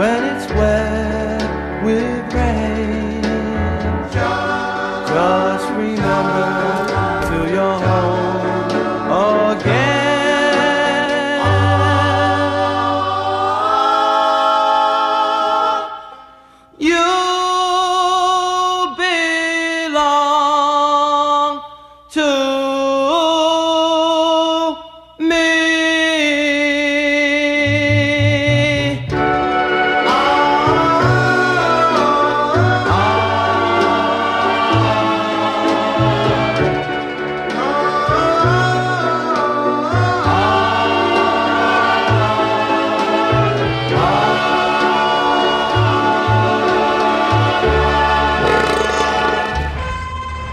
when it's wet with rain. Just remember till you're home again. You belong to me.